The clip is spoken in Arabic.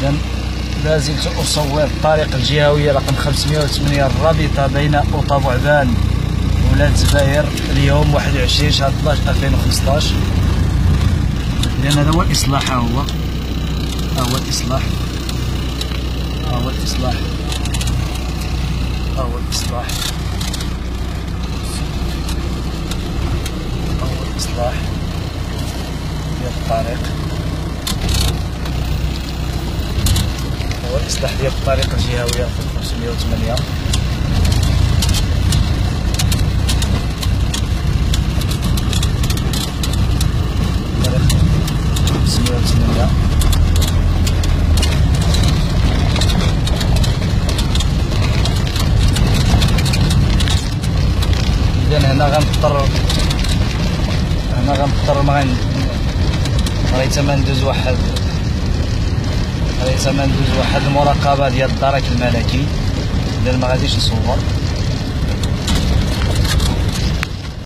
إذا لا زلت أصور الطريق الجهوية رقم 508 الرابطة بين أوطا بعبان وولاد زباير اليوم 21 شهر 12 2015 لأن هذا هو الإصلاح ها هو. ها هو الإصلاح. ها هو الإصلاح. ها هو الإصلاح. ها هو الإصلاح. ديال الطريق هو الإصلاح ديال الطريق الجهوية في 508 طريق 508 إذا هنا غنضطر هنا غنضطر ما غن ريت ما ندوز واحد. ما ندوز واحد المراقبة ديال الدرك الملكي إذا ما غاديش نصور